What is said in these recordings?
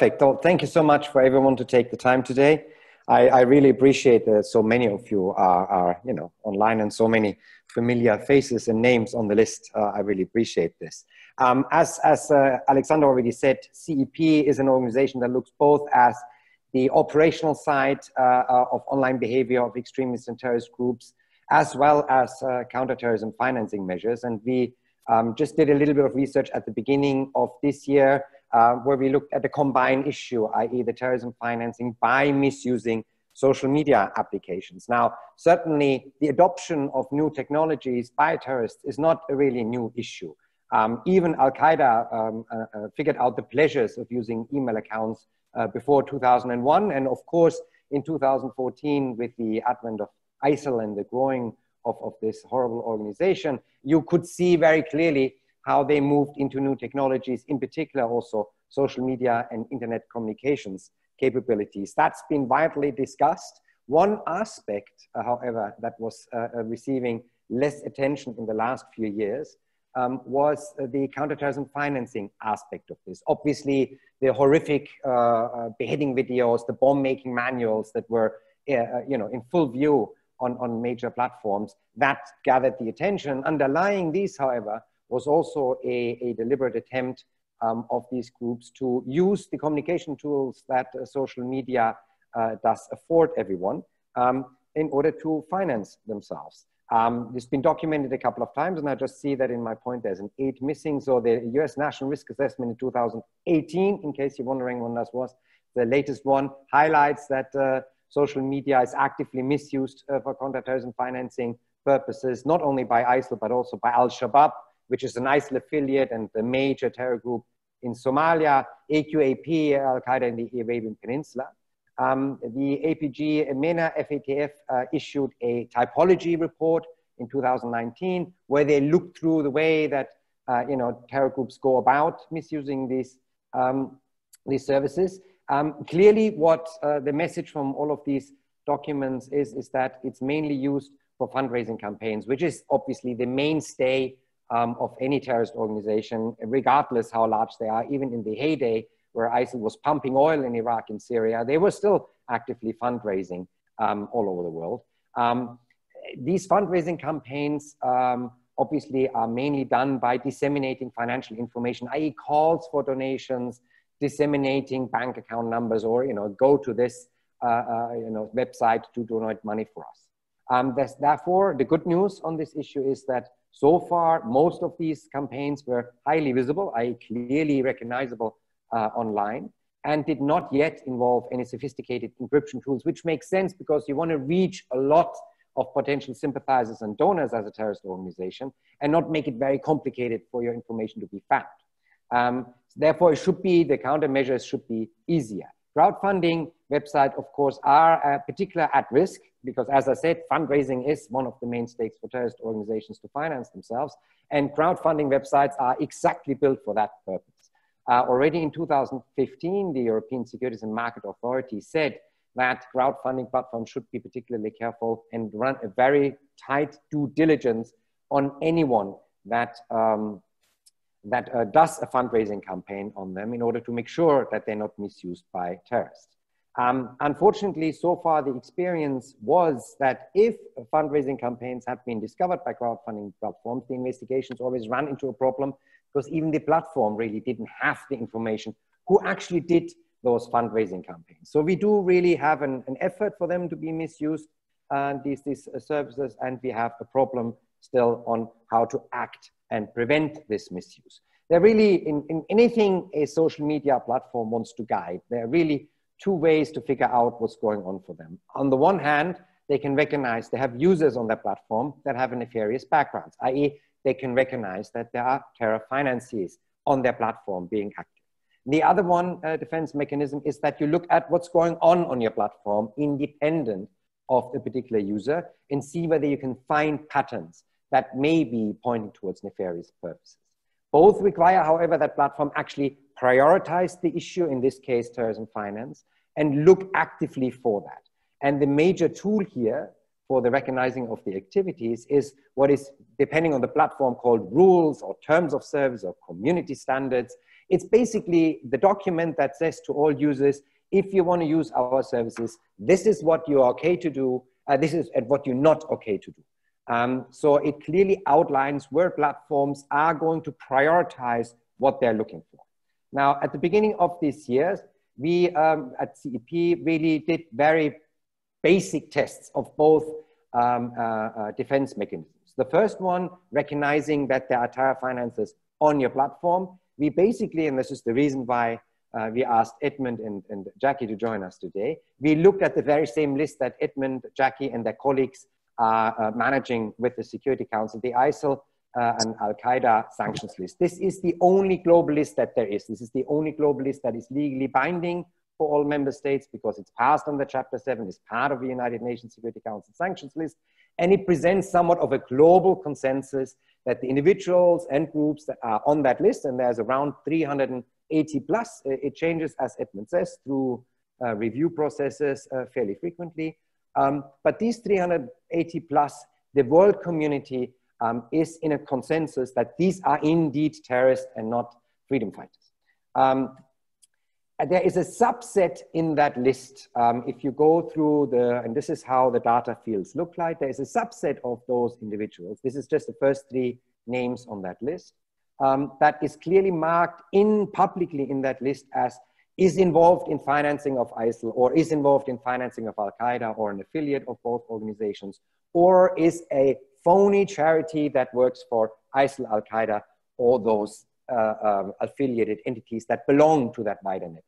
Perfect. Thank you so much for everyone to take the time today. I, I really appreciate that so many of you are, are, you know, online and so many familiar faces and names on the list. Uh, I really appreciate this. Um, as as uh, Alexander already said, CEP is an organization that looks both as the operational side uh, uh, of online behavior of extremist and terrorist groups, as well as uh, counterterrorism financing measures. And we um, just did a little bit of research at the beginning of this year uh, where we looked at the combined issue, i.e. the terrorism financing by misusing social media applications. Now, certainly the adoption of new technologies by terrorists is not a really new issue. Um, even Al-Qaeda um, uh, uh, figured out the pleasures of using email accounts uh, before 2001. And of course, in 2014, with the advent of ISIL and the growing of, of this horrible organization, you could see very clearly how they moved into new technologies, in particular also social media and internet communications capabilities. That's been widely discussed. One aspect, uh, however, that was uh, uh receiving less attention in the last few years um, was uh, the counterterrorism financing aspect of this. Obviously, the horrific uh, uh, beheading videos, the bomb making manuals that were you know, in full view on, on major platforms, that gathered the attention. Underlying these, however, was also a, a deliberate attempt um, of these groups to use the communication tools that uh, social media uh, does afford everyone um, in order to finance themselves. Um, it's been documented a couple of times, and I just see that in my point there's an eight missing. So the US National Risk Assessment in 2018, in case you're wondering when that was, the latest one highlights that uh, social media is actively misused uh, for counterterrorism financing purposes, not only by ISIL, but also by Al-Shabaab, which is an ISIL affiliate and the major terror group in Somalia, AQAP, Al-Qaeda in the Arabian Peninsula. Um, the APG MENA FATF uh, issued a typology report in 2019 where they looked through the way that uh, you know terror groups go about misusing these um, these services. Um, clearly, what uh, the message from all of these documents is is that it's mainly used for fundraising campaigns, which is obviously the mainstay um, of any terrorist organization, regardless how large they are, even in the heyday where ISIL was pumping oil in Iraq and Syria, they were still actively fundraising um, all over the world. Um, these fundraising campaigns um, obviously are mainly done by disseminating financial information, i.e. calls for donations, disseminating bank account numbers, or, you know, go to this, uh, uh, you know, website to donate money for us. Um, therefore, the good news on this issue is that so far, most of these campaigns were highly visible, i.e. clearly recognizable uh, online and did not yet involve any sophisticated encryption tools, which makes sense because you want to reach a lot of potential sympathizers and donors as a terrorist organization and not make it very complicated for your information to be found. Um, therefore, it should be, the countermeasures should be easier. Crowdfunding websites, of course, are uh, particular at risk because, as I said, fundraising is one of the main stakes for terrorist organizations to finance themselves. And crowdfunding websites are exactly built for that purpose. Uh, already in 2015, the European Securities and Market Authority said that crowdfunding platforms should be particularly careful and run a very tight due diligence on anyone that, um, that uh, does a fundraising campaign on them in order to make sure that they're not misused by terrorists. Um, unfortunately, so far the experience was that if fundraising campaigns have been discovered by crowdfunding platforms, the investigations always run into a problem because even the platform really didn't have the information who actually did those fundraising campaigns. So we do really have an, an effort for them to be misused, uh, these, these uh, services, and we have a problem still on how to act and prevent this misuse. They're really, in, in anything a social media platform wants to guide, there are really two ways to figure out what's going on for them. On the one hand, they can recognize they have users on their platform that have nefarious backgrounds, i.e., they can recognize that there are terror financiers on their platform being active. The other one uh, defense mechanism is that you look at what's going on on your platform independent of a particular user and see whether you can find patterns that may be pointing towards nefarious purposes. Both require, however, that platform actually prioritize the issue, in this case, terrorism finance, and look actively for that. And the major tool here for the recognizing of the activities is what is, depending on the platform, called rules or terms of service or community standards. It's basically the document that says to all users, if you want to use our services, this is what you're okay to do, uh, this is what you're not okay to do. Um, so it clearly outlines where platforms are going to prioritize what they're looking for. Now, at the beginning of this year, we um, at CEP really did very basic tests of both um, uh, uh, defense mechanisms. The first one, recognizing that there are tariff finances on your platform. We basically, and this is the reason why uh, we asked Edmund and, and Jackie to join us today. We looked at the very same list that Edmund, Jackie, and their colleagues are uh, managing with the Security Council, the ISIL uh, and Al Qaeda sanctions list. This is the only global list that there is. This is the only global list that is legally binding for all member states because it's passed under Chapter 7, is part of the United Nations Security Council sanctions list, and it presents somewhat of a global consensus that the individuals and groups that are on that list, and there's around 380 plus, uh, it changes, as Edmund says, through uh, review processes uh, fairly frequently. Um, but these 380 plus, the world community um, is in a consensus that these are indeed terrorists and not freedom fighters. Um, there is a subset in that list. Um, if you go through the, and this is how the data fields look like, there is a subset of those individuals. This is just the first three names on that list. Um, that is clearly marked in publicly in that list as is involved in financing of ISIL or is involved in financing of Al Qaeda or an affiliate of both organizations or is a phony charity that works for ISIL, Al Qaeda, or those uh, um, affiliated entities that belong to that wider network.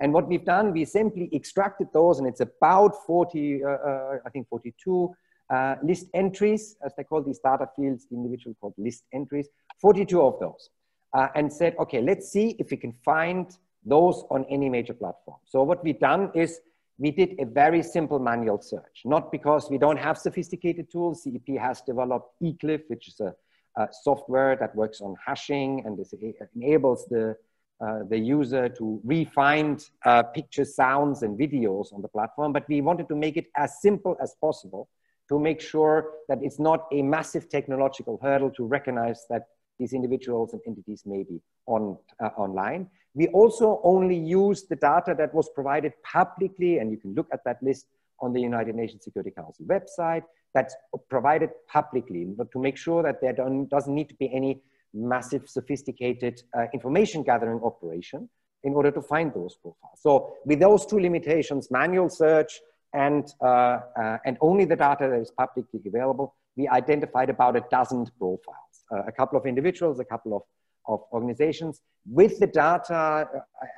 And what we've done, we simply extracted those, and it's about 40, uh, uh, I think 42 uh, list entries, as they call these data fields, the individual called list entries, 42 of those, uh, and said, okay, let's see if we can find those on any major platform. So what we've done is we did a very simple manual search, not because we don't have sophisticated tools. CEP has developed eGLYPH, which is a, a software that works on hashing and this enables the, uh, the user to refine uh, pictures, sounds, and videos on the platform. But we wanted to make it as simple as possible to make sure that it's not a massive technological hurdle to recognize that these individuals and entities may be on, uh, online. We also only use the data that was provided publicly, and you can look at that list on the United Nations Security Council website, that's provided publicly, but to make sure that there doesn't need to be any massive sophisticated uh, information gathering operation in order to find those profiles. So with those two limitations, manual search and, uh, uh, and only the data that is publicly available, we identified about a dozen profiles, uh, a couple of individuals, a couple of of organizations with the data uh,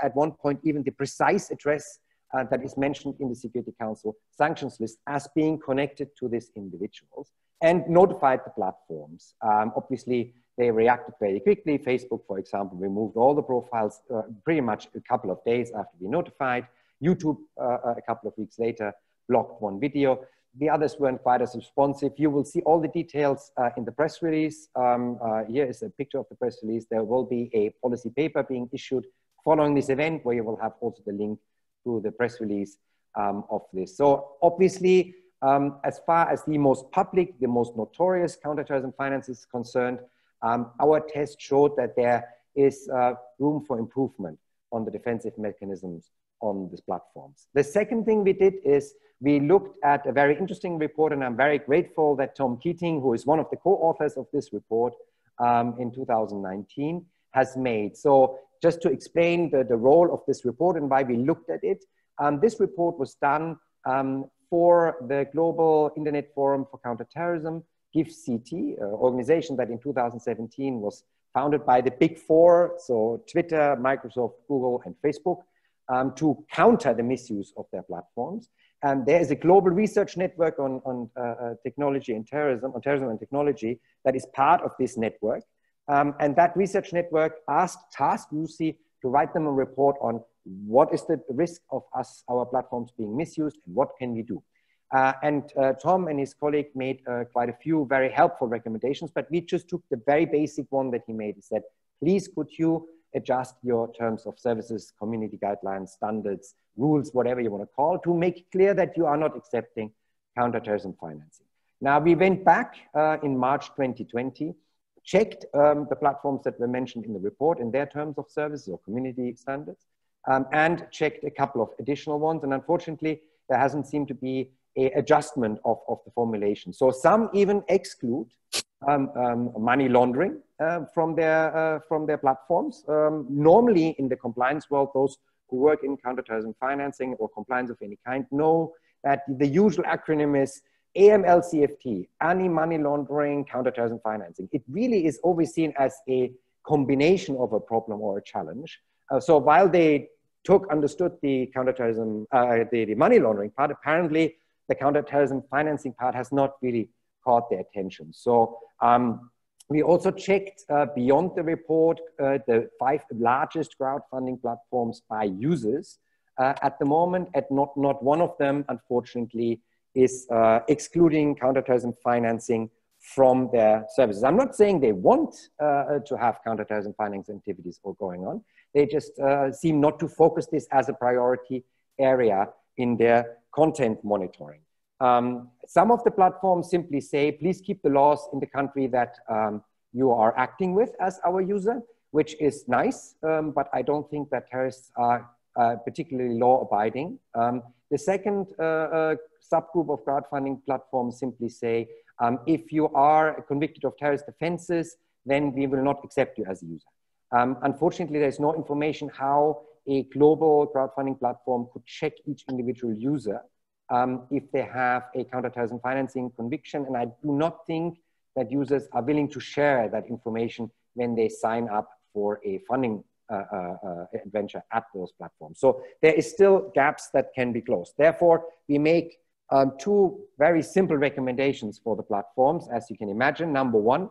at one point, even the precise address uh, that is mentioned in the Security Council sanctions list as being connected to these individuals and notified the platforms. Um, obviously, they reacted very quickly. Facebook, for example, removed all the profiles uh, pretty much a couple of days after we notified. YouTube, uh, a couple of weeks later, blocked one video the others weren't quite as responsive. You will see all the details uh, in the press release. Um, uh, here is a picture of the press release. There will be a policy paper being issued following this event where you will have also the link to the press release um, of this. So obviously, um, as far as the most public, the most notorious counterterrorism finance is concerned, um, our test showed that there is uh, room for improvement on the defensive mechanisms on these platforms. The second thing we did is we looked at a very interesting report, and I'm very grateful that Tom Keatinge, who is one of the co-authors of this report um, in 2019, has made. So just to explain the, the role of this report and why we looked at it, um, this report was done um, for the Global Internet Forum for Counterterrorism, GIFCT, an organization that in 2017 was founded by the big four, so Twitter, Microsoft, Google, and Facebook, um, to counter the misuse of their platforms. And there is a global research network on, on uh, uh, technology and terrorism, on terrorism and technology that is part of this network. Um, and that research network asked, tasked RUSI to write them a report on what is the risk of us, our platforms being misused and what can we do. Uh, and uh, Tom and his colleague made uh, quite a few very helpful recommendations, but we just took the very basic one that he made. He said, please could you adjust your terms of services, community guidelines, standards, rules, whatever you want to call, to make clear that you are not accepting counterterrorism financing. Now, we went back uh, in March 2020 checked um, the platforms that were mentioned in the report in their terms of services or community standards, um, and checked a couple of additional ones. And unfortunately, there hasn't seemed to be a adjustment of, of the formulation. So some even exclude um, um, money laundering from their uh, from their platforms. Um, normally, in the compliance world, those who work in counterterrorism financing or compliance of any kind know that the usual acronym is AML-CFT, anti-money laundering, counterterrorism financing. It really is always seen as a combination of a problem or a challenge. Uh, so while they took, understood the counterterrorism, uh, the, the money laundering part, apparently the counterterrorism financing part has not really caught their attention. So um, we also checked uh, beyond the report uh, the five largest crowdfunding platforms by users. Uh, at the moment, at not, not one of them, unfortunately, is uh, excluding counterterrorism financing from their services. I'm not saying they want uh, to have counterterrorism financing activities all going on. They just uh, seem not to focus this as a priority area in their content monitoring. Um, some of the platforms simply say, please keep the laws in the country that um, you are acting with as our user, which is nice, um, but I don't think that terrorists are uh, particularly law abiding. Um, the second uh, uh, subgroup of crowdfunding platforms simply say, um, if you are convicted of terrorist offenses, then we will not accept you as a user. Um, unfortunately, there's no information how a global crowdfunding platform could check each individual user um, if they have a counterterrorism financing conviction. And I do not think that users are willing to share that information when they sign up for a funding uh, uh, uh, adventure at those platforms. So there is still gaps that can be closed. Therefore, we make um, two very simple recommendations for the platforms, as you can imagine. Number one,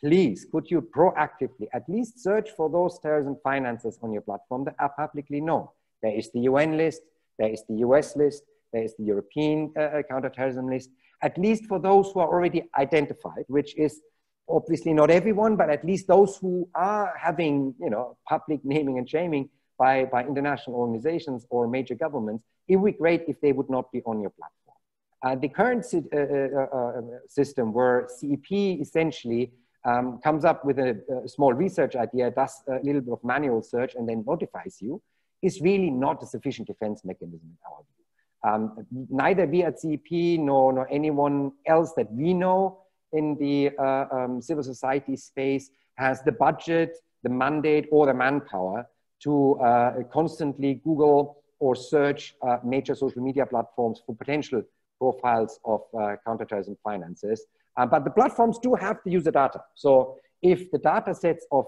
please could you proactively at least search for those terrorism finances on your platform that are publicly known. There is the UN list, there is the US list, there is the European uh, counterterrorism list, at least for those who are already identified, which is obviously not everyone, but at least those who are having, you know, public naming and shaming by, by international organizations or major governments, it would be great if they would not be on your platform. Uh, the current uh, uh, uh, system where CEP essentially um, comes up with a, a, small research idea, does a little bit of manual search and then notifies you, is really not a sufficient defense mechanism in our view. Um, neither we at CEP nor, nor anyone else that we know in the uh, um, civil society space has the budget, the mandate, or the manpower to uh, constantly Google or search uh, major social media platforms for potential profiles of uh, counterterrorism finances. Uh, but the platforms do have the user data. So if the data sets of,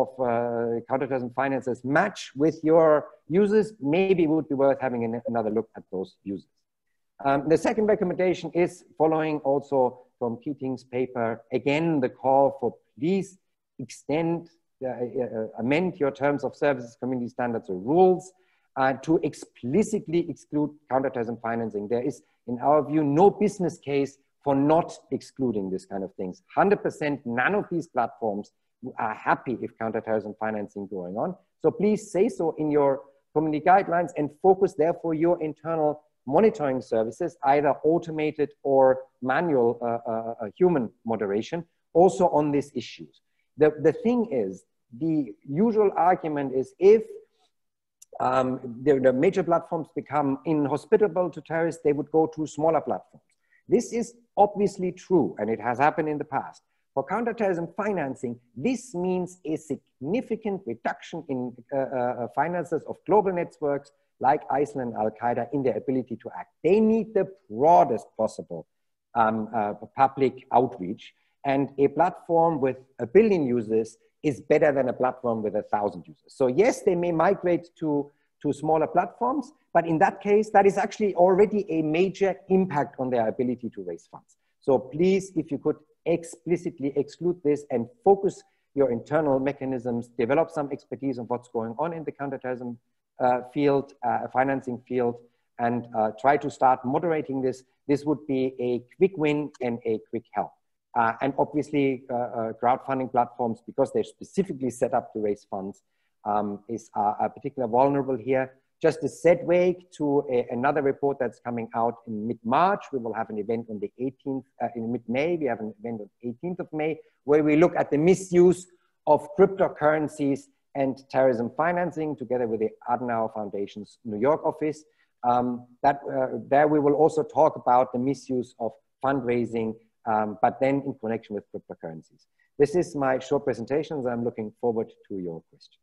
of uh, counterterrorism finances match with your users, maybe it would be worth having an, another look at those users. Um, the second recommendation is following also from Keatinge's paper, again, the call for please extend, uh, uh, amend your terms of services, community standards or rules uh, to explicitly exclude counterterrorism financing. There is, in our view, no business case for not excluding this kind of things. 100% none of these platforms are happy if counterterrorism financing going on. So please say so in your community guidelines and focus therefore your internal monitoring services, either automated or manual uh, uh, uh, human moderation, also on these issues. The, the thing is, the usual argument is if um, the, the, major platforms become inhospitable to terrorists, they would go to smaller platforms. This is obviously true, and it has happened in the past. For counterterrorism financing, this means a significant reduction in uh, uh, finances of global networks like ISIL and Al Qaeda in their ability to act. They need the broadest possible um, uh, public outreach. And a platform with a billion users is better than a platform with a thousand users. So, yes, they may migrate to, to smaller platforms, but in that case, that is actually already a major impact on their ability to raise funds. So, please, if you could explicitly exclude this and focus your internal mechanisms, develop some expertise on what's going on in the counterterrorism uh, field, uh, financing field, and uh, try to start moderating this, this would be a quick win and a quick help. Uh, and obviously, uh, uh, crowdfunding platforms, because they're specifically set up to raise funds, um, is are particularly vulnerable here. Just a segue to a, another report that's coming out in mid-March. We will have an event on the 18th, uh, in mid-May. We have an event on the 18th of May, where we look at the misuse of cryptocurrencies and terrorism financing together with the Adenauer Foundation's New York office. Um, that, uh, there we will also talk about the misuse of fundraising, um, but then in connection with cryptocurrencies. This is my short presentation, I'm looking forward to your questions.